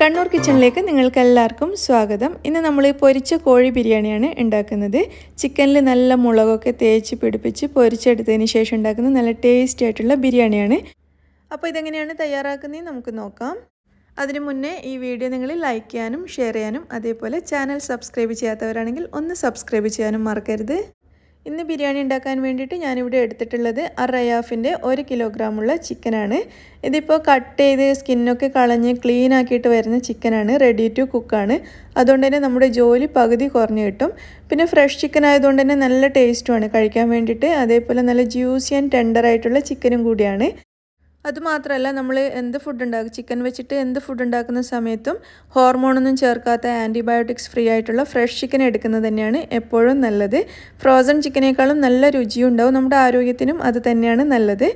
കണ്ണൂർ കിച്ചണിലേക്ക് നിങ്ങൾക്ക് എല്ലാവർക്കും സ്വാഗതം. ഇന്ന് നമ്മൾ പൊരിച്ച കോഴി ബിരിയാണിയാണ് ഉണ്ടാക്കുന്നത്. ചിക്കനിൽ നല്ല മുളകൊക്കെ തേച്ച് പിടിപ്പിച്ച് പൊരിച്ചെടുത്തതിന് ശേഷം ഉണ്ടാക്കുന്ന നല്ല ടേസ്റ്റി ആയിട്ടുള്ള ബിരിയാണിയാണ്. അപ്പോൾ ഇതെങ്ങനെയാണ് തയ്യാറാക്കുന്നത് നമുക്ക് നോക്കാം. അതിനു മുന്നേ ഈ വീഡിയോ നിങ്ങൾ ലൈക്ക് ചെയ്യാനും ഷെയർ ചെയ്യാനും അതേപോലെ ചാനൽ സബ്സ്ക്രൈബ് ചെയ്യാത്തവരാണെങ്കിൽ ഒന്ന് സബ്സ്ക്രൈബ് ചെയ്യാനും മറക്കരുത്. ഇന്ന് ബിരിയാണി ഉണ്ടാക്കാൻ വേണ്ടിയിട്ട് ഞാനിവിടെ എടുത്തിട്ടുള്ളത് അറയാഫിന്റെ ഒരു കിലോഗ്രാമുള്ള ചിക്കനാണ്. ഇതിപ്പോൾ കട്ട് ചെയ്ത് സ്കിന്നൊക്കെ കളഞ്ഞ് ക്ലീൻ ആക്കിയിട്ട് വരുന്ന ചിക്കനാണ്. റെഡി ടു കുക്കാണ് അതുകൊണ്ട് തന്നെ നമ്മുടെ ജോലി പകുതി കുറഞ്ഞു കിട്ടും. പിന്നെ ഫ്രഷ് ചിക്കൻ ആയതുകൊണ്ട് തന്നെ നല്ല ടേസ്റ്റുമാണ് കഴിക്കാൻ വേണ്ടിയിട്ട് അതേപോലെ നല്ല ജ്യൂസി ആൻഡ് ടെൻഡർ ആയിട്ടുള്ള ചിക്കനും കൂടിയാണ്. അതുമാത്രമല്ല നമ്മൾ എന്ത് ഫുഡ് ഉണ്ടാക്കും ചിക്കൻ വെച്ചിട്ട് എന്ത് ഫുഡ് ഉണ്ടാക്കുന്ന സമയത്തും ഹോർമോണൊന്നും ചേർക്കാത്ത ആന്റിബയോട്ടിക്സ് ഫ്രീ ആയിട്ടുള്ള ഫ്രഷ് ചിക്കൻ എടുക്കുന്നത് തന്നെയാണ് എപ്പോഴും നല്ലത്. ഫ്രോസൺ ചിക്കനേക്കാളും നല്ല രുചിയും ഉണ്ടാവും. നമ്മുടെ ആരോഗ്യത്തിനും അത് തന്നെയാണ് നല്ലത്.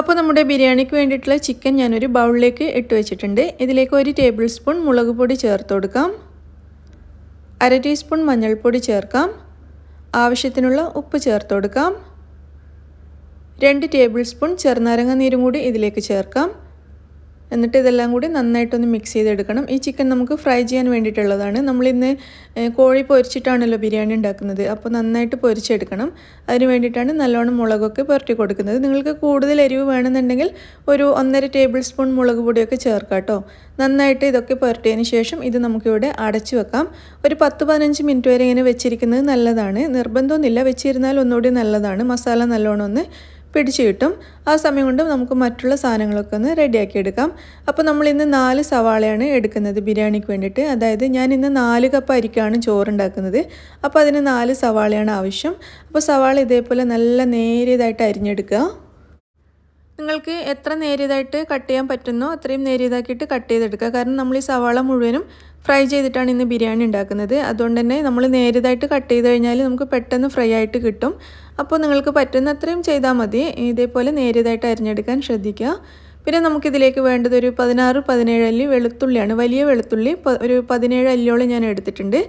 അപ്പോൾ നമ്മുടെ ബിരിയാണിക്ക് വേണ്ടിയിട്ടുള്ള ചിക്കൻ ഞാനൊരു ബൗളിലേക്ക് ഇട്ട് വെച്ചിട്ടുണ്ട്. ഇതിലേക്ക് ഒരു ടേബിൾ സ്പൂൺ മുളക് പൊടി ചേർത്ത് കൊടുക്കാം. അര ടീസ്പൂൺ മഞ്ഞൾപ്പൊടി ചേർക്കാം. ആവശ്യത്തിനുള്ള ഉപ്പ് ചേർത്ത് കൊടുക്കാം. രണ്ട് ടേബിൾ സ്പൂൺ ചെറുനാരങ്ങ നീരും കൂടി ഇതിലേക്ക് ചേർക്കാം. എന്നിട്ട് ഇതെല്ലാം കൂടി നന്നായിട്ടൊന്ന് മിക്സ് ചെയ്തെടുക്കണം. ഈ ചിക്കൻ നമുക്ക് ഫ്രൈ ചെയ്യാൻ വേണ്ടിയിട്ടുള്ളതാണ്. നമ്മളിന്ന് കോഴി പൊരിച്ചിട്ടാണല്ലോ ബിരിയാണി ഉണ്ടാക്കുന്നത്. അപ്പോൾ നന്നായിട്ട് പൊരിച്ചെടുക്കണം. അതിന് വേണ്ടിയിട്ടാണ് നല്ലോണം മുളകൊക്കെ പുരട്ടി കൊടുക്കുന്നത്. നിങ്ങൾക്ക് കൂടുതൽ എരിവ് വേണമെന്നുണ്ടെങ്കിൽ ഒരു ഒന്നര ടേബിൾ സ്പൂൺ മുളക് പൊടിയൊക്കെ ചേർക്കാം കേട്ടോ. നന്നായിട്ട് ഇതൊക്കെ പുരട്ടിയതിന് ശേഷം ഇത് നമുക്കിവിടെ അടച്ചു വെക്കാം. ഒരു പത്ത് പതിനഞ്ച് മിനിറ്റ് വരെ ഇങ്ങനെ വെച്ചിരിക്കുന്നത് നല്ലതാണ്. നിർബന്ധമൊന്നുമില്ല. വെച്ചിരുന്നാൽ ഒന്നുകൂടി നല്ലതാണ്. മസാല നല്ലോണം ഒന്ന് പിടിച്ച് കിട്ടും. ആ സമയം കൊണ്ട് നമുക്ക് മറ്റുള്ള സാധനങ്ങളൊക്കെ ഒന്ന് റെഡിയാക്കി എടുക്കാം. അപ്പോൾ നമ്മൾ ഇന്ന് നാല് സവാളയാണ് എടുക്കുന്നത് ബിരിയാണിക്ക് വേണ്ടിയിട്ട്. അതായത് ഞാൻ ഇന്ന് നാല് കപ്പ് അരിക്കാണ് ചോറുണ്ടാക്കുന്നത്. അപ്പോൾ അതിന് നാല് സവാളയാണ് ആവശ്യം. അപ്പോൾ സവാള ഇതേപോലെ നല്ല നേരിയതായിട്ട് അരിഞ്ഞെടുക്കുക. നിങ്ങൾക്ക് എത്ര നേരിയതായിട്ട് കട്ട് ചെയ്യാൻ പറ്റുന്നോ അത്രയും നേരിയതാക്കിയിട്ട് കട്ട് ചെയ്തെടുക്കുക. കാരണം നമ്മൾ ഈ സവാള മുഴുവനും ഫ്രൈ ചെയ്തിട്ടാണ് ഇന്ന് ബിരിയാണി ഉണ്ടാക്കുന്നത്. അതുകൊണ്ട് തന്നെ നമ്മൾ നേരിയതായിട്ട് കട്ട് ചെയ്ത് കഴിഞ്ഞാൽ നമുക്ക് പെട്ടെന്ന് ഫ്രൈ ആയിട്ട് കിട്ടും. അപ്പോൾ നിങ്ങൾക്ക് പറ്റുന്നത്രയും ചെയ്താൽ മതി. ഇതേപോലെ നേരിയതായിട്ട് അരിഞ്ഞെടുക്കാൻ ശ്രദ്ധിക്കുക. പിന്നെ നമുക്കിതിലേക്ക് വേണ്ടത് ഒരു പതിനാറ് പതിനേഴ് അല്ലി വെളുത്തുള്ളിയാണ്. വലിയ വെളുത്തുള്ളി ഒരു പതിനേഴ് അല്ലിയോളം ഞാൻ എടുത്തിട്ടുണ്ട്.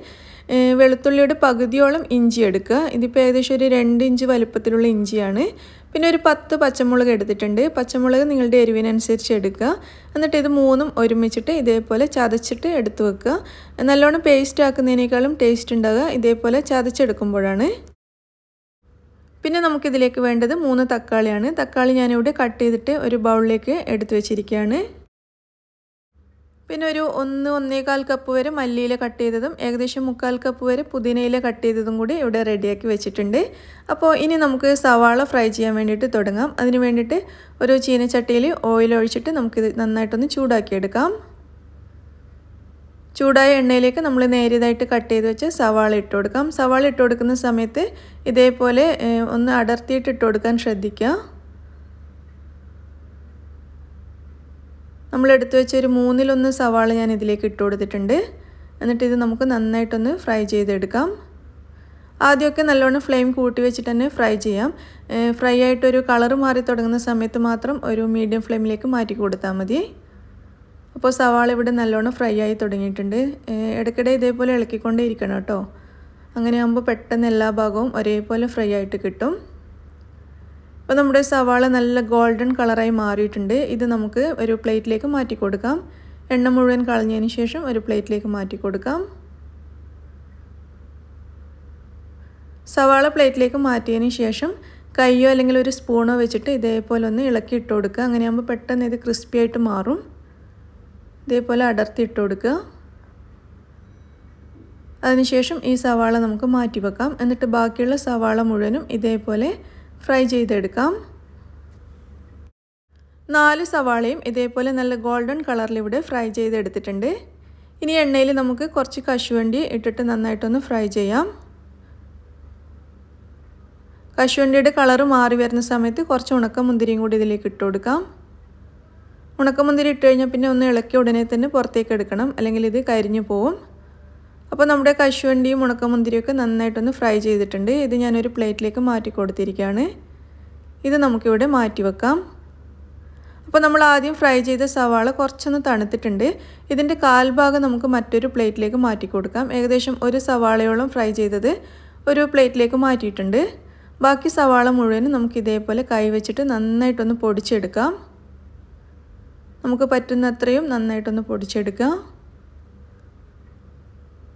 വെളുത്തുള്ളിയുടെ പകുതിയോളം ഇഞ്ചി എടുക്കുക. ഇതിപ്പോൾ ഏകദേശം ഒരു രണ്ട് ഇഞ്ച് വലുപ്പത്തിലുള്ള ഇഞ്ചിയാണ്. പിന്നെ ഒരു പത്ത് പച്ചമുളക് എടുത്തിട്ടുണ്ട്. പച്ചമുളക് നിങ്ങളുടെ എരിവിനനുസരിച്ച് എടുക്കുക. എന്നിട്ട് ഇത് മൂന്നും ഒരുമിച്ചിട്ട് ഇതേപോലെ ചതച്ചിട്ട് എടുത്തു വെക്കുക. നല്ലോണം പേസ്റ്റ് ആക്കുന്നതിനേക്കാളും ടേസ്റ്റ് ഉണ്ടാകുക ഇതേപോലെ ചതച്ചെടുക്കുമ്പോഴാണ് പിന്നെ നമുക്കിതിലേക്ക് വേണ്ടത് മൂന്ന് തക്കാളിയാണ്. തക്കാളി ഞാനിവിടെ കട്ട് ചെയ്തിട്ട് ഒരു ബൗളിലേക്ക് എടുത്തു വെച്ചിരിക്കുകയാണ്. പിന്നെ ഒരു ഒന്ന് ഒന്നേകാൽ കപ്പ് വരെ മല്ലിയില കട്ട് ചെയ്തതും ഏകദേശം മുക്കാൽ കപ്പ് വരെ പുതിനയില കട്ട് ചെയ്തതും കൂടി ഇവിടെ റെഡിയാക്കി വെച്ചിട്ടുണ്ട്. അപ്പോൾ ഇനി നമുക്ക് സവാള ഫ്രൈ ചെയ്യാൻ വേണ്ടിയിട്ട് തുടങ്ങാം. അതിന് വേണ്ടിയിട്ട് ഒരു ചീനച്ചട്ടിയിൽ ഓയിൽ ഒഴിച്ചിട്ട് നമുക്കിത് നന്നായിട്ടൊന്ന് ചൂടാക്കിയെടുക്കാം. ചൂടായ എണ്ണയിലേക്ക് നമ്മൾ നേരിയതായിട്ട് കട്ട് ചെയ്ത് വെച്ച് സവാള ഇട്ട് കൊടുക്കാം. സവാള ഇട്ട് കൊടുക്കുന്ന സമയത്ത് ഇതേപോലെ ഒന്ന് അടർത്തിയിട്ട് ഇട്ട് കൊടുക്കാൻ ശ്രദ്ധിക്കുക നമ്മൾ എടുത്തു വെച്ച ഒരു മൂന്നിലൊന്ന് സവാള ഞാൻ ഇതിലേക്ക് ഇട്ട് കൊടുത്തിട്ടുണ്ട്. എന്നിട്ട് ഇത് നമുക്ക് നന്നായിട്ടൊന്ന് ഫ്രൈ ചെയ്തെടുക്കാം. ആദ്യമൊക്കെ നല്ലോണം ഫ്ലെയിം കൂട്ടി വെച്ചിട്ട് തന്നെ ഫ്രൈ ചെയ്യാം. ഫ്രൈ ആയിട്ടൊരു കളറ് മാറി തുടങ്ങുന്ന സമയത്ത് മാത്രം ഒരു മീഡിയം ഫ്ലെയിമിലേക്ക് മാറ്റി കൊടുത്താൽ മതി. അപ്പോൾ സവാള ഇവിടെ നല്ലോണം ഫ്രൈ ആയി തുടങ്ങിയിട്ടുണ്ട്. ഇടയ്ക്കിടെ ഇതേപോലെ ഇളക്കിക്കൊണ്ടേ ഇരിക്കണം കേട്ടോ. അങ്ങനെ ആകുമ്പോൾ പെട്ടെന്ന് എല്ലാ ഭാഗവും ഒരേപോലെ ഫ്രൈ ആയിട്ട് കിട്ടും. അപ്പോൾ നമ്മുടെ സവാള നല്ല ഗോൾഡൻ കളറായി മാറിയിട്ടുണ്ട്. ഇത് നമുക്ക് ഒരു പ്ലേറ്റിലേക്ക് മാറ്റി കൊടുക്കാം. എണ്ണ മുഴുവൻ കളഞ്ഞതിന് ശേഷം ഒരു പ്ലേറ്റിലേക്ക് മാറ്റി കൊടുക്കാം. സവാള പ്ലേറ്റിലേക്ക് മാറ്റിയതിന് ശേഷം കയ്യോ അല്ലെങ്കിൽ ഒരു സ്പൂണോ വെച്ചിട്ട് ഇതേപോലെ ഒന്ന് ഇളക്കി ഇട്ട് കൊടുക്കുക. അങ്ങനെയാകുമ്പോൾ പെട്ടെന്ന് ഇത് ക്രിസ്പി ആയിട്ട് മാറും. ഇതേപോലെ അടർത്തി ഇട്ട് കൊടുക്കുക. അതിനുശേഷം ഈ സവാള നമുക്ക് മാറ്റി വെക്കാം. എന്നിട്ട് ബാക്കിയുള്ള സവാള മുഴുവനും ഇതേപോലെ ഫ്രൈ ചെയ്തെടുക്കാം. നാല് സവാളയും ഇതേപോലെ നല്ല ഗോൾഡൻ കളറിൽ ഇവിടെ ഫ്രൈ ചെയ്തെടുത്തിട്ടുണ്ട്. ഇനി എണ്ണയിൽ നമുക്ക് കുറച്ച് കശുവണ്ടി ഇട്ടിട്ട് നന്നായിട്ടൊന്ന് ഫ്രൈ ചെയ്യാം. കശുവണ്ടിയുടെ കളറ് മാറി വരുന്ന സമയത്ത് കുറച്ച് ഉണക്ക മുന്തിരിയും കൂടി ഇതിലേക്ക് ഇട്ട് കൊടുക്കാം. ഉണക്കമുന്തിരി ഇട്ട് കഴിഞ്ഞാൽ പിന്നെ ഒന്ന് ഇളക്കി ഉടനെ തന്നെ പുറത്തേക്ക് എടുക്കണം. അല്ലെങ്കിൽ ഇത് കരിഞ്ഞു പോവും. അപ്പോൾ നമ്മുടെ കശുവണ്ടിയും ഉണക്കമുന്തിരിയൊക്കെ നന്നായിട്ടൊന്ന് ഫ്രൈ ചെയ്തിട്ടുണ്ട്. ഇത് ഞാനൊരു പ്ലേറ്റിലേക്ക് മാറ്റി കൊടുത്തിരിക്കുകയാണ്. ഇത് നമുക്കിവിടെ മാറ്റി വെക്കാം. അപ്പോൾ നമ്മൾ ആദ്യം ഫ്രൈ ചെയ്ത സവാള കുറച്ചൊന്ന് തണുത്തിട്ടുണ്ട്. ഇതിന്റെ കാൽഭാഗം നമുക്ക് മറ്റൊരു പ്ലേറ്റിലേക്ക് മാറ്റി കൊടുക്കാം. ഏകദേശം ഒരു സവാളയോളം ഫ്രൈ ചെയ്തത് ഒരു പ്ലേറ്റിലേക്ക് മാറ്റിയിട്ടുണ്ട്. ബാക്കി സവാള മുഴുവനും നമുക്ക് ഇതേപോലെ കൈ വെച്ചിട്ട് നന്നായിട്ടൊന്ന് പൊടിച്ചെടുക്കാം. നമുക്ക് പറ്റുന്നത്രയും നന്നായിട്ടൊന്ന് പൊടിച്ചെടുക്കാം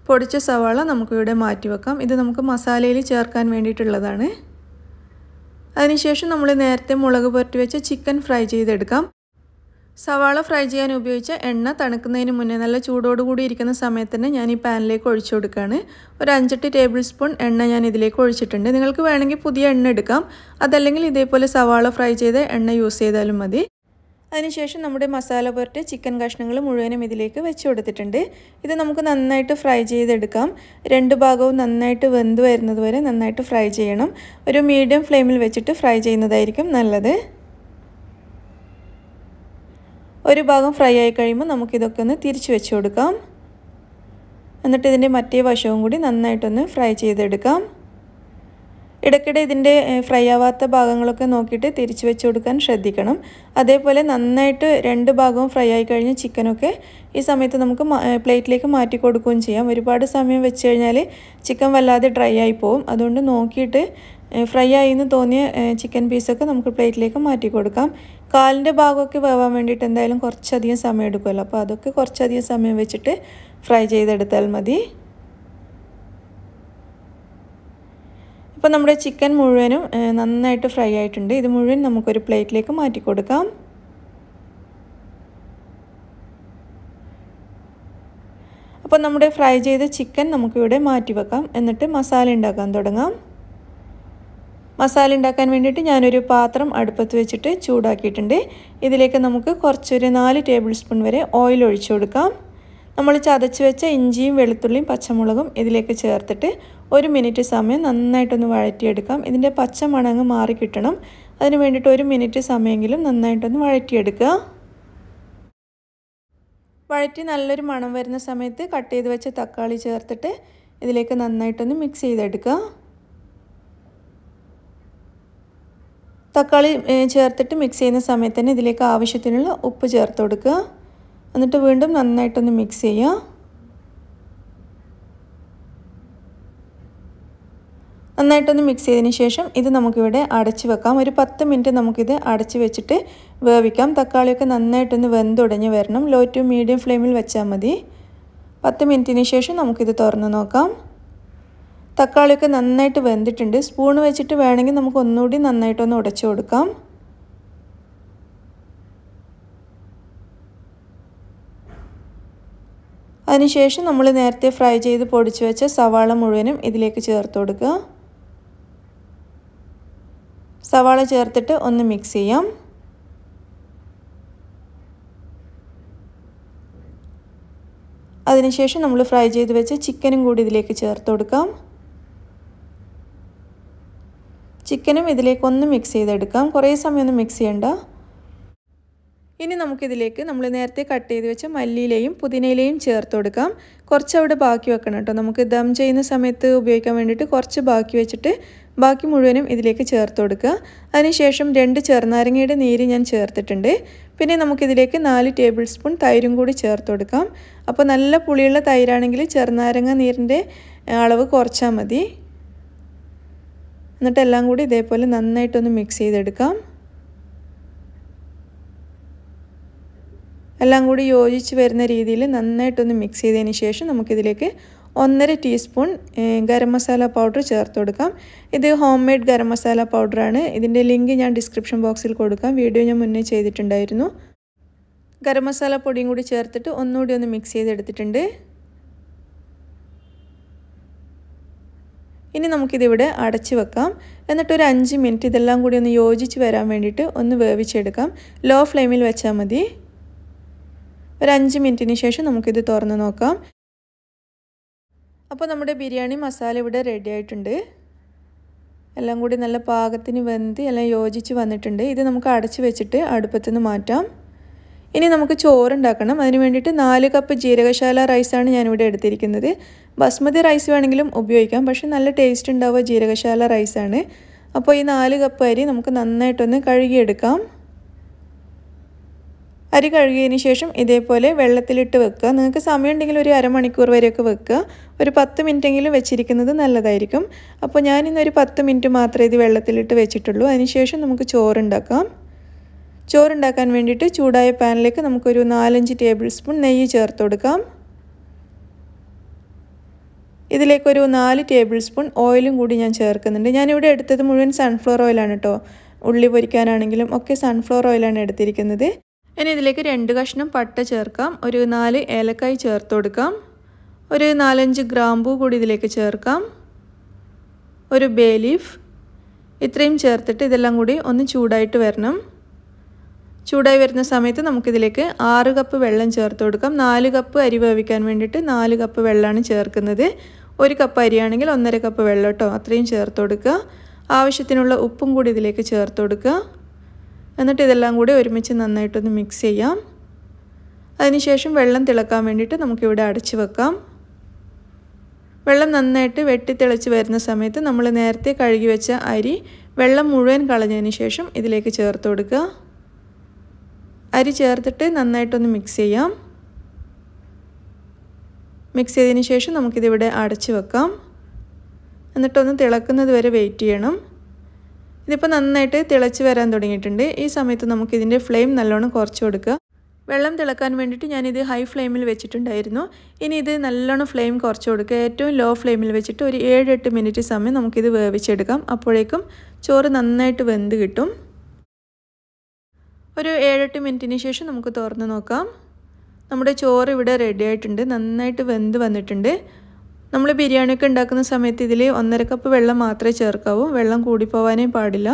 പൊടിച്ച സവാള നമുക്കിവിടെ മാറ്റി വെക്കാം. ഇത് നമുക്ക് മസാലയിൽ ചേർക്കാൻ വേണ്ടിയിട്ടുള്ളതാണ്. അതിനുശേഷം നമ്മൾ നേരത്തെ മുളക് പുരട്ടി വെച്ച ചിക്കൻ ഫ്രൈ ചെയ്തെടുക്കാം. സവാള ഫ്രൈ ചെയ്യാൻ ഉപയോഗിച്ച എണ്ണ തണുക്കുന്നതിന് മുന്നേ നല്ല ചൂടോടുകൂടി ഇരിക്കുന്ന സമയത്ത് തന്നെ ഞാൻ ഈ പാനിലേക്ക് ഒഴിച്ചു കൊടുക്കുകയാണ്. ഒരു അഞ്ചെട്ട് ടേബിൾ സ്പൂൺ എണ്ണ ഞാൻ ഇതിലേക്ക് ഒഴിച്ചിട്ടുണ്ട്. നിങ്ങൾക്ക് വേണമെങ്കിൽ പുതിയ എണ്ണ എടുക്കാം. അതല്ലെങ്കിൽ ഇതേപോലെ സവാള ഫ്രൈ ചെയ്ത എണ്ണ യൂസ് ചെയ്താലും മതി. അതിനുശേഷം നമ്മുടെ മസാല പുരട്ടി ചിക്കൻ കഷ്ണങ്ങൾ മുഴുവനും ഇതിലേക്ക് വെച്ച് കൊടുത്തിട്ടുണ്ട്. ഇത് നമുക്ക് നന്നായിട്ട് ഫ്രൈ ചെയ്തെടുക്കാം. രണ്ട് ഭാഗവും നന്നായിട്ട് വെന്ത് വരുന്നത് വരെ നന്നായിട്ട് ഫ്രൈ ചെയ്യണം. ഒരു മീഡിയം ഫ്ലെയിമിൽ വെച്ചിട്ട് ഫ്രൈ ചെയ്യുന്നതായിരിക്കും നല്ലത്. ഒരു ഭാഗം ഫ്രൈ ആയി കഴിയുമ്പോൾ നമുക്കിതൊക്കെ ഒന്ന് തിരിച്ച് വെച്ച് കൊടുക്കാം. എന്നിട്ട് ഇതിന്റെ മറ്റേ വശവും കൂടി നന്നായിട്ടൊന്ന് ഫ്രൈ ചെയ്തെടുക്കാം. ഇടയ്ക്കിടെ ഇതിന്റെ ഫ്രൈ ആവാത്ത ഭാഗങ്ങളൊക്കെ നോക്കിയിട്ട് തിരിച്ച് വെച്ച് കൊടുക്കാൻ ശ്രദ്ധിക്കണം. അതേപോലെ നന്നായിട്ട് രണ്ട് ഭാഗവും ഫ്രൈ ആയി കഴിഞ്ഞ് ചിക്കനൊക്കെ ഈ സമയത്ത് നമുക്ക് പ്ലേറ്റിലേക്ക് മാറ്റി കൊടുക്കുകയും ചെയ്യാം. ഒരുപാട് സമയം വെച്ച് കഴിഞ്ഞാൽ ചിക്കൻ വല്ലാതെ ഡ്രൈ ആയി പോവും. അതുകൊണ്ട് നോക്കിയിട്ട് ഫ്രൈ ആയി എന്ന് തോന്നിയ ചിക്കൻ പീസൊക്കെ നമുക്ക് പ്ലേറ്റിലേക്ക് മാറ്റി കൊടുക്കാം. കാലിന്റെ ഭാഗമൊക്കെ വേവാൻ വേണ്ടിയിട്ട് എന്തായാലും കുറച്ചധികം സമയം എടുക്കുമല്ലോ. അപ്പോൾ അതൊക്കെ കുറച്ചധികം സമയം വെച്ചിട്ട് ഫ്രൈ ചെയ്തെടുത്താൽ മതി. ഇപ്പോൾ നമ്മുടെ ചിക്കൻ മുഴുവനും നന്നായിട്ട് ഫ്രൈ ആയിട്ടുണ്ട്. ഇത് മുഴുവൻ നമുക്കൊരു പ്ലേറ്റിലേക്ക് മാറ്റി കൊടുക്കാം. അപ്പോൾ നമ്മുടെ ഫ്രൈ ചെയ്ത ചിക്കൻ നമുക്കിവിടെ മാറ്റി വെക്കാം. എന്നിട്ട് മസാല ഉണ്ടാക്കാൻ തുടങ്ങാം. മസാല ഉണ്ടാക്കാൻ വേണ്ടിയിട്ട് ഞാനൊരു പാത്രം അടുപ്പത്ത് വെച്ചിട്ട് ചൂടാക്കിയിട്ടുണ്ട്. ഇതിലേക്ക് നമുക്ക് കുറച്ചൊരു നാല് ടേബിൾ സ്പൂൺ വരെ ഓയിൽ ഒഴിച്ചു കൊടുക്കാം. നമ്മൾ ചതച്ച് വെച്ച ഇഞ്ചിയും വെളുത്തുള്ളിയും പച്ചമുളകും ഇതിലേക്ക് ചേർത്തിട്ട് ഒരു മിനിറ്റ് സമയം നന്നായിട്ടൊന്ന് വഴറ്റിയെടുക്കാം. ഇതിന്റെ പച്ച മണങ്ങ് മാറി കിട്ടണം. അതിന് വേണ്ടിയിട്ട് ഒരു മിനിറ്റ് സമയമെങ്കിലും നന്നായിട്ടൊന്ന് വഴറ്റിയെടുക്കുക. വഴറ്റി നല്ലൊരു മണം വരുന്ന സമയത്ത് കട്ട് ചെയ്ത് വെച്ച തക്കാളി ചേർത്തിട്ട് ഇതിലേക്ക് നന്നായിട്ടൊന്ന് മിക്സ് ചെയ്തെടുക്കുക. തക്കാളി ചേർത്തിട്ട് മിക്സ് ചെയ്യുന്ന സമയത്ത് തന്നെ ഇതിലേക്ക് ആവശ്യത്തിനുള്ള ഉപ്പ് ചേർത്ത് കൊടുക്കുക. എന്നിട്ട് വീണ്ടും നന്നായിട്ടൊന്ന് മിക്സ് ചെയ്യുക. നന്നായിട്ടൊന്ന് മിക്സ് ചെയ്തതിന് ശേഷം ഇത് നമുക്കിവിടെ അടച്ചു വെക്കാം. ഒരു പത്ത് മിനിറ്റ് നമുക്കിത് അടച്ചു വെച്ചിട്ട് വേവിക്കാം. തക്കാളിയൊക്കെ നന്നായിട്ടൊന്ന് വെന്തുടഞ്ഞ് വരണം. ലോ ടു മീഡിയം ഫ്ലെയിമിൽ വെച്ചാൽ മതി. പത്ത് മിനിറ്റിന് ശേഷം നമുക്കിത് തുറന്ന് നോക്കാം. തക്കാളിയൊക്കെ നന്നായിട്ട് വെന്തിട്ടുണ്ട്. സ്പൂൺ വെച്ചിട്ട് വേണമെങ്കിൽ നമുക്ക് ഒന്നുകൂടി നന്നായിട്ടൊന്ന് ഉടച്ചു കൊടുക്കാം. അതിനുശേഷം നമ്മൾ നേരത്തെ ഫ്രൈ ചെയ്ത് പൊടിച്ച് വെച്ച സവാള മുഴുവനും ഇതിലേക്ക് ചേർത്ത് കൊടുക്കുക. സവാള ചേർത്തിട്ട് ഒന്ന് മിക്സ് ചെയ്യാം. അതിനുശേഷം നമ്മൾ ഫ്രൈ ചെയ്ത് വെച്ച ചിക്കനും കൂടി ഇതിലേക്ക് ചേർത്ത് കൊടുക്കാം. ചിക്കനും ഇതിലേക്ക് ഒന്ന് മിക്സ് ചെയ്തെടുക്കാം. കുറേ സമയമൊന്നും മിക്സ് ചെയ്യണ്ട. ഇനി നമുക്കിതിലേക്ക് നമ്മൾ നേരത്തെ കട്ട് ചെയ്ത് വെച്ച മല്ലിയിലയും പുതിനയിലയും ചേർത്ത് കൊടുക്കാം. കുറച്ച് അവിടെ ബാക്കി വെക്കണം കേട്ടോ. നമുക്ക് ദം ചെയ്യുന്ന സമയത്ത് ഉപയോഗിക്കാൻ വേണ്ടിയിട്ട് കുറച്ച് ബാക്കി വെച്ചിട്ട് ബാക്കി മുഴുവനും ഇതിലേക്ക് ചേർത്ത് കൊടുക്കുക. അതിനുശേഷം രണ്ട് ചെറുനാരങ്ങയുടെ നീര് ഞാൻ ചേർത്തിട്ടുണ്ട്. പിന്നെ നമുക്കിതിലേക്ക് നാല് ടേബിൾ സ്പൂൺ തൈരും കൂടി ചേർത്ത് കൊടുക്കാം. അപ്പോൾ നല്ല പുളിയുള്ള തൈരാണെങ്കിൽ ചെറുനാരങ്ങ നീരിന്റെ അളവ് കുറച്ചാൽ മതി. എന്നിട്ട് എല്ലാം കൂടി ഇതേപോലെ നന്നായിട്ടൊന്ന് മിക്സ് ചെയ്തെടുക്കാം. എല്ലാം കൂടി യോജിച്ച് വരുന്ന രീതിയിൽ നന്നായിട്ടൊന്ന് മിക്സ് ചെയ്തതിന് ശേഷം നമുക്കിതിലേക്ക് ഒന്നര ടീസ്പൂൺ ഗരം മസാല പൗഡർ ചേർത്ത് കൊടുക്കാം. ഇത് ഹോം മെയ്ഡ് ഗരം മസാല പൗഡറാണ് ഇതിന്റെ ലിങ്ക് ഞാൻ ഡിസ്ക്രിപ്ഷൻ ബോക്സിൽ കൊടുക്കാം. വീഡിയോ ഞാൻ മുന്നേ ചെയ്തിട്ടുണ്ടായിരുന്നു. ഗരം മസാല പൊടിയും കൂടി ചേർത്തിട്ട് ഒന്നുകൂടി ഒന്ന് മിക്സ് ചെയ്തെടുത്തിട്ടുണ്ട്. ഇനി നമുക്കിതിവിടെ അടച്ച് വെക്കാം. എന്നിട്ട് ഒരു അഞ്ച് മിനിറ്റ് ഇതെല്ലാം കൂടി ഒന്ന് യോജിച്ച് വരാൻ വേണ്ടിയിട്ട് ഒന്ന് വേവിച്ചെടുക്കാം. ലോ ഫ്ലെയിമിൽ വെച്ചാൽ മതി. ഒരു അഞ്ച് മിനിറ്റിന് ശേഷം നമുക്കിത് തുറന്ന് നോക്കാം. അപ്പോൾ നമ്മുടെ ബിരിയാണി മസാല ഇവിടെ റെഡി ആയിട്ടുണ്ട്. എല്ലാം കൂടി നല്ല പാകത്തിന് വെന്ത് എല്ലാം യോജിച്ച് വന്നിട്ടുണ്ട്. ഇത് നമുക്ക് അടച്ച് വെച്ചിട്ട് അടുപ്പത്തു നിന്ന് മാറ്റാം. ഇനി നമുക്ക് ചോറുണ്ടാക്കണം. അതിന് വേണ്ടിയിട്ട് നാല് കപ്പ് ജീരകശാല റൈസാണ് ഞാനിവിടെ എടുത്തിരിക്കുന്നത്. ബസ്മതി റൈസ് വേണമെങ്കിലും ഉപയോഗിക്കാം. പക്ഷേ നല്ല ടേസ്റ്റ് ഉണ്ടാവുക ജീരകശാല റൈസാണ് അപ്പോൾ ഈ നാല് കപ്പ് അരി നമുക്ക് നന്നായിട്ടൊന്ന് കഴുകിയെടുക്കാം. അരി കഴുകിയതിന് ശേഷം ഇതേപോലെ വെള്ളത്തിലിട്ട് വെക്കുക. നിങ്ങൾക്ക് സമയമുണ്ടെങ്കിൽ ഒരു അരമണിക്കൂർ വരെയൊക്കെ വെക്കുക. ഒരു പത്ത് മിനിറ്റെങ്കിലും വെച്ചിരിക്കുന്നത് നല്ലതായിരിക്കും. അപ്പോൾ ഞാനിന്നൊരു പത്ത് മിനിറ്റ് മാത്രമേ ഇത് വെള്ളത്തിലിട്ട് വെച്ചിട്ടുള്ളൂ. അതിനുശേഷം നമുക്ക് ചോറുണ്ടാക്കാം. ചോറുണ്ടാക്കാൻ വേണ്ടിയിട്ട് ചൂടായ പാനിലേക്ക് നമുക്കൊരു നാലഞ്ച് ടേബിൾ സ്പൂൺ നെയ്യ് ചേർത്ത് കൊടുക്കാം. ഇതിലേക്കൊരു നാല് ടേബിൾ സ്പൂൺ ഓയിലും കൂടി ഞാൻ ചേർക്കുന്നുണ്ട്. ഞാനിവിടെ എടുത്തത് മുഴുവൻ സൺഫ്ലവർ ഓയിലാണ് കേട്ടോ ഉള്ളി പൊരിക്കാനാണെങ്കിലും ഒക്കെ സൺഫ്ലവർ ഓയിലാണ് എടുത്തിരിക്കുന്നത്. ഇനി ഇതിലേക്ക് രണ്ട് കഷ്ണം പട്ട ചേർക്കാം. ഒരു നാല് ഏലക്കായ് ചേർത്ത് കൊടുക്കാം. ഒരു നാലഞ്ച് ഗ്രാമ്പൂ കൂടി ഇതിലേക്ക് ചേർക്കാം. ഒരു ബേ ലീഫ്. ഇത്രയും ചേർത്തിട്ട് ഇതെല്ലാം കൂടി ഒന്ന് ചൂടായിട്ട് വരണം. ചൂടായി വരുന്ന സമയത്ത് നമുക്കിതിലേക്ക് ആറ് കപ്പ് വെള്ളം ചേർത്ത് കൊടുക്കാം. നാല് കപ്പ് അരി വേവിക്കാൻ വേണ്ടിയിട്ട് നാല് കപ്പ് വെള്ളമാണ് ചേർക്കുന്നത്. ഒരു കപ്പ് അരിയാണെങ്കിൽ ഒന്നര കപ്പ് വെള്ളം കേട്ടോ അത്രയും ചേർത്ത് കൊടുക്കുക. ആവശ്യത്തിനുള്ള ഉപ്പും കൂടി ഇതിലേക്ക് ചേർത്ത് കൊടുക്കുക. എന്നിട്ട് ഇതെല്ലാം കൂടി ഒരുമിച്ച് നന്നായിട്ടൊന്ന് മിക്സ് ചെയ്യാം. അതിനുശേഷം വെള്ളം തിളക്കാൻ വേണ്ടിയിട്ട് നമുക്കിവിടെ അടച്ച് വെക്കാം. വെള്ളം നന്നായിട്ട് വെട്ടി തിളച്ച് വരുന്ന സമയത്ത് നമ്മൾ നേരത്തെ കഴുകി വെച്ച അരി വെള്ളം മുഴുവൻ കളഞ്ഞതിന് ശേഷം ഇതിലേക്ക് ചേർത്ത് കൊടുക്കുക. അരി ചേർത്തിട്ട് നന്നായിട്ടൊന്ന് മിക്സ് ചെയ്യാം. മിക്സ് ചെയ്തതിന് ശേഷം നമുക്കിതിവിടെ അടച്ച് വെക്കാം. എന്നിട്ടൊന്ന് തിളക്കുന്നത് വരെ വെയിറ്റ് ചെയ്യണം. ഇതിപ്പോൾ നന്നായിട്ട് തിളച്ച് വരാൻ തുടങ്ങിയിട്ടുണ്ട്. ഈ സമയത്ത് നമുക്ക് ഇതിന്റെ ഫ്ലെയിം നല്ലോണം കുറച്ച് കൊടുക്കുക. വെള്ളം തിളക്കാൻ വേണ്ടിയിട്ട് ഞാനിത് ഹൈ ഫ്ലെയിമിൽ വെച്ചിട്ടുണ്ടായിരുന്നു. ഇനി ഇത് നല്ലോണം ഫ്ലെയിം കുറച്ച് കൊടുക്കുക. ഏറ്റവും ലോ ഫ്ലെയിമിൽ വെച്ചിട്ട് ഒരു ഏഴ് എട്ട് മിനിറ്റ് സമയം നമുക്കിത് വേവിച്ചെടുക്കാം. അപ്പോഴേക്കും ചോറ് നന്നായിട്ട് വെന്ത് കിട്ടും. ഒരു ഏഴെട്ട് മിനിറ്റിന് ശേഷം നമുക്ക് തുറന്ന് നോക്കാം. നമ്മുടെ ചോറ് ഇവിടെ റെഡി ആയിട്ടുണ്ട്. നന്നായിട്ട് വെന്ത് വന്നിട്ടുണ്ട്. നമ്മൾ ബിരിയാണിയൊക്കെ ഉണ്ടാക്കുന്ന സമയത്ത് ഇതിൽ ഒന്നര കപ്പ് വെള്ളം മാത്രമേ ചേർക്കാവൂ. വെള്ളം കൂടിപ്പോവാനേ പാടില്ല.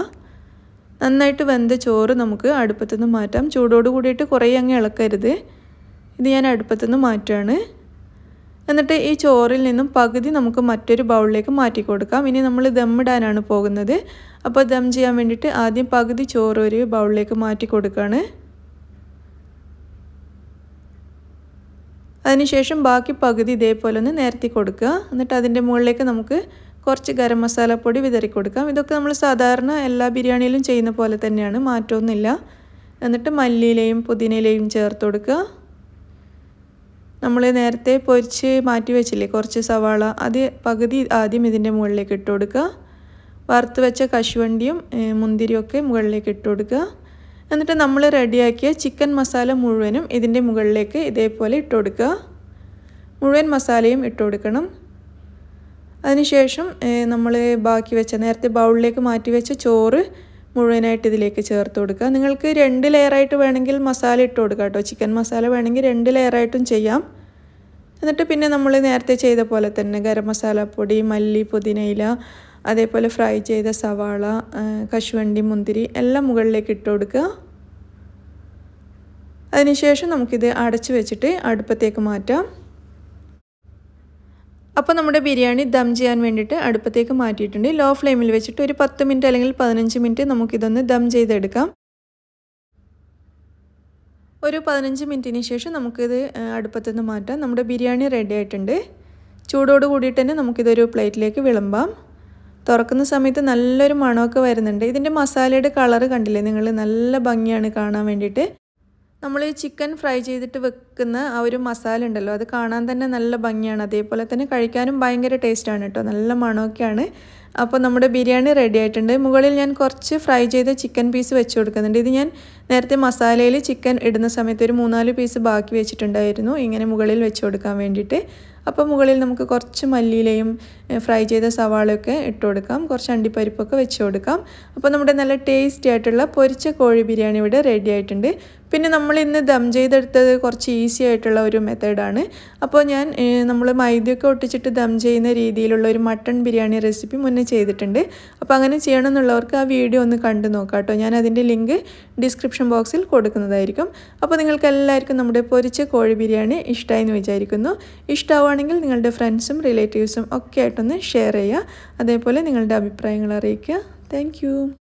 നന്നായിട്ട് വെന്ത ചോറ് നമുക്ക് അടുപ്പത്തുനിന്ന് മാറ്റാം. ചൂടോട് കൂടിയിട്ട് കുറേ അങ്ങ് ഇളക്കരുത്. ഇത് ഞാൻ അടുപ്പത്തുനിന്ന് മാറ്റുകയാണ്. എന്നിട്ട് ഈ ചോറിൽ നിന്നും പകുതി നമുക്ക് മറ്റൊരു ബൗളിലേക്ക് മാറ്റി കൊടുക്കാം. ഇനി നമ്മൾ ദമ്മിടാനാണ് പോകുന്നത്. അപ്പോൾ ദം ചെയ്യാൻ വേണ്ടിയിട്ട് ആദ്യം പകുതി ചോറ് ഒരു ബൗളിലേക്ക് മാറ്റി കൊടുക്കുകയാണ്. അതിനുശേഷം ബാക്കി പകുതി ഇതേപോലെ ഒന്ന് നേരത്തി കൊടുക്കുക. എന്നിട്ട് അതിന്റെ മുകളിലേക്ക് നമുക്ക് കുറച്ച് ഗരം മസാലപ്പൊടി വിതറി കൊടുക്കാം. ഇതൊക്കെ നമ്മൾ സാധാരണ എല്ലാ ബിരിയാണിയിലും ചെയ്യുന്ന പോലെ തന്നെയാണ്. മാറ്റമൊന്നുമില്ല. എന്നിട്ട് മല്ലിയിലയും പുതിനയിലയും ചേർത്ത് കൊടുക്കുക. നമ്മൾ നേരത്തെ പൊരിച്ച് മാറ്റി വെച്ചില്ലേ കുറച്ച് സവാള അത് പകുതി ആദ്യം ഇതിന്റെ മുകളിലേക്ക് ഇട്ട് കൊടുക്കുക. വറുത്ത് വെച്ച കശുവണ്ടിയും മുന്തിരിയും ഒക്കെ മുകളിലേക്ക് ഇട്ട് കൊടുക്കുക. എന്നിട്ട് നമ്മൾ റെഡിയാക്കിയ ചിക്കൻ മസാല മുഴുവനും ഇതിന്റെ മുകളിലേക്ക് ഇതേപോലെ ഇട്ട് കൊടുക്കുക. മുഴുവൻ മസാലയും ഇട്ട് കൊടുക്കണം. അതിനുശേഷം നമ്മൾ ബാക്കി വെച്ച നേരത്തെ ബൗളിലേക്ക് മാറ്റി വെച്ച ചോറ് മുഴുവനായിട്ട് ഇതിലേക്ക് ചേർത്ത് കൊടുക്കുക. നിങ്ങൾക്ക് രണ്ട് ലെയറായിട്ട് വേണമെങ്കിൽ മസാല ഇട്ട് കൊടുക്കുക കേട്ടോ. ചിക്കൻ മസാല വേണമെങ്കിൽ രണ്ട് ലെയറായിട്ടും ചെയ്യാം. എന്നിട്ട് പിന്നെ നമ്മൾ നേരത്തെ ചെയ്ത പോലെ തന്നെ ഗരം മസാലപ്പൊടി മല്ലി പുതിനയില അതേപോലെ ഫ്രൈ ചെയ്ത സവാള കശുവണ്ടി മുന്തിരി എല്ലാം മുകളിലേക്ക് ഇട്ട് കൊടുക്കുക. അതിനുശേഷം നമുക്കിത് അടച്ചു വെച്ചിട്ട് അടുപ്പത്തേക്ക് മാറ്റാം. അപ്പോൾ നമ്മുടെ ബിരിയാണി ദം ചെയ്യാൻ വേണ്ടിയിട്ട് അടുപ്പത്തേക്ക് മാറ്റിയിട്ടുണ്ട്. ലോ ഫ്ലെയിമിൽ വെച്ചിട്ട് ഒരു പത്ത് മിനിറ്റ് അല്ലെങ്കിൽ പതിനഞ്ച് മിനിറ്റ് നമുക്കിതൊന്ന് ദം ചെയ്തെടുക്കാം. ഒരു പതിനഞ്ച് മിനിറ്റിന് ശേഷം നമുക്കിത് അടുപ്പത്തുനിന്ന് മാറ്റാം. നമ്മുടെ ബിരിയാണി റെഡി ആയിട്ടുണ്ട്. ചൂടോട് കൂടിയിട്ട് തന്നെ നമുക്കിതൊരു പ്ലേറ്റിലേക്ക് വിളമ്പാം. തുറക്കുന്ന സമയത്ത് നല്ലൊരു മണമൊക്കെ വരുന്നുണ്ട്. ഇതിന്റെ മസാലയുടെ കളറ് കണ്ടില്ലേ? നിങ്ങൾ നല്ല ഭംഗിയാണ് കാണാൻ വേണ്ടിയിട്ട്. നമ്മൾ ഈ ചിക്കൻ ഫ്രൈ ചെയ്തിട്ട് വെക്കുന്ന ആ ഒരു മസാല ഉണ്ടല്ലോ അത് കാണാൻ തന്നെ നല്ല ഭംഗിയാണ്. അതേപോലെ തന്നെ കഴിക്കാനും ഭയങ്കര ടേസ്റ്റാണ് കേട്ടോ. നല്ല മണമൊക്കെയാണ്. അപ്പോൾ നമ്മുടെ ബിരിയാണി റെഡി ആയിട്ടുണ്ട്. മുകളിൽ ഞാൻ കുറച്ച് ഫ്രൈ ചെയ്ത ചിക്കൻ പീസ് വെച്ച് കൊടുക്കുന്നുണ്ട്. ഇത് ഞാൻ നേരത്തെ മസാലയിൽ ചിക്കൻ ഇടുന്ന സമയത്ത് ഒരു മൂന്നാൽ പീസ് ബാക്കി വെച്ചിട്ടുണ്ടായിരുന്നു. ഇങ്ങനെ മുകളിൽ വെച്ച് കൊടുക്കാൻ വേണ്ടിയിട്ട്. അപ്പോൾ മുകളിൽ നമുക്ക് കുറച്ച് മല്ലിയിലയും ഫ്രൈ ചെയ്ത സവാളയൊക്കെ ഇട്ട് കൊടുക്കാം. കുറച്ച് അണ്ടിപ്പരിപ്പൊക്കെ വെച്ച് കൊടുക്കാം. അപ്പോൾ നമ്മുടെ നല്ല ടേസ്റ്റി ആയിട്ടുള്ള പൊരിച്ച കോഴി ബിരിയാണി ഇവിടെ റെഡി ആയിട്ടുണ്ട്. പിന്നെ നമ്മൾ ഇന്ന് ദം ചെയ്തെടുത്തത് കുറച്ച് ഈസി ആയിട്ടുള്ള ഒരു മെത്തേഡാണ് അപ്പോൾ ഞാൻ നമ്മൾ മൈദയൊക്കെ ഒട്ടിച്ചിട്ട് ദം ചെയ്യുന്ന രീതിയിലുള്ള ഒരു മട്ടൺ ബിരിയാണി റെസിപ്പി മുന്നേ ചെയ്തിട്ടുണ്ട്. അപ്പോൾ അങ്ങനെ ചെയ്യണമെന്നുള്ളവർക്ക് ആ വീഡിയോ ഒന്ന് കണ്ടു നോക്കാം കേട്ടോ. ഞാൻ അതിന്റെ ലിങ്ക് ഡിസ്ക്രിപ്ഷൻ ബോക്സിൽ കൊടുക്കുന്നതായിരിക്കും. അപ്പോൾ നിങ്ങൾക്ക് എല്ലാവർക്കും നമ്മുടെ പൊരിച്ച കോഴി ബിരിയാണി ഇഷ്ടമായി എന്ന് വിചാരിക്കുന്നു. ഇഷ്ടമാവുകയാണെങ്കിൽ നിങ്ങളുടെ ഫ്രണ്ട്സും റിലേറ്റീവ്സും ഒക്കെ ആയിട്ടൊന്ന് ഷെയർ ചെയ്യുക. അതേപോലെ നിങ്ങളുടെ അഭിപ്രായങ്ങൾ അറിയിക്കുക. താങ്ക്